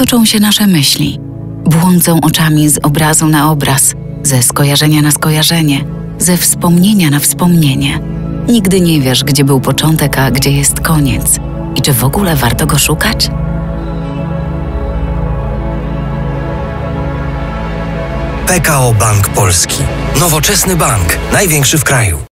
toczą się nasze myśli. Błądzą oczami z obrazu na obraz, ze skojarzenia na skojarzenie, ze wspomnienia na wspomnienie. Nigdy nie wiesz, gdzie był początek, a gdzie jest koniec i czy w ogóle warto go szukać? PKO Bank Polski. Nowoczesny bank, największy w kraju.